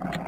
Thank you.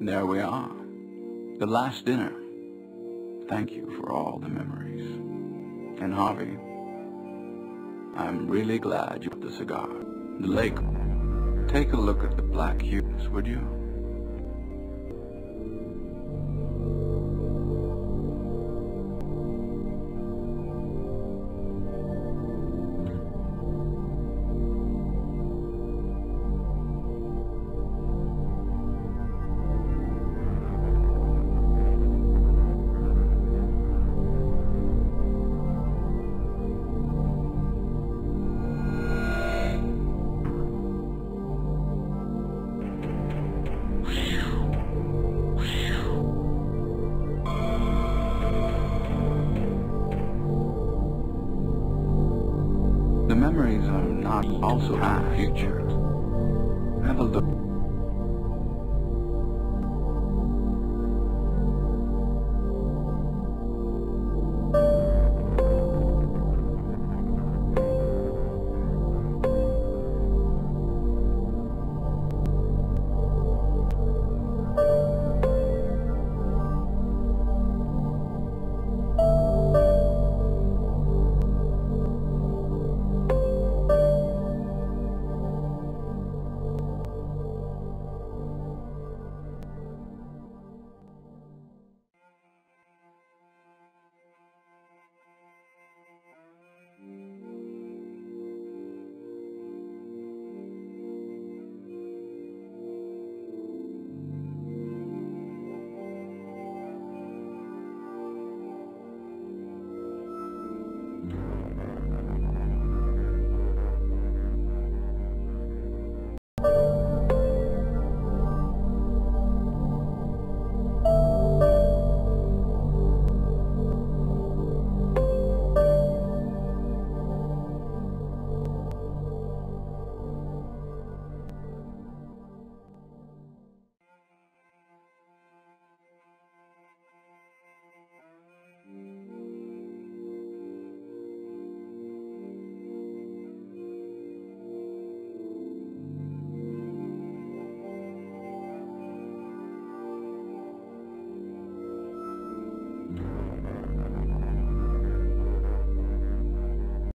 There we are. The last dinner. Thank you for all the memories. And Harvey, I'm really glad you put the cigar. The lake. Take a look at the black hues, would you?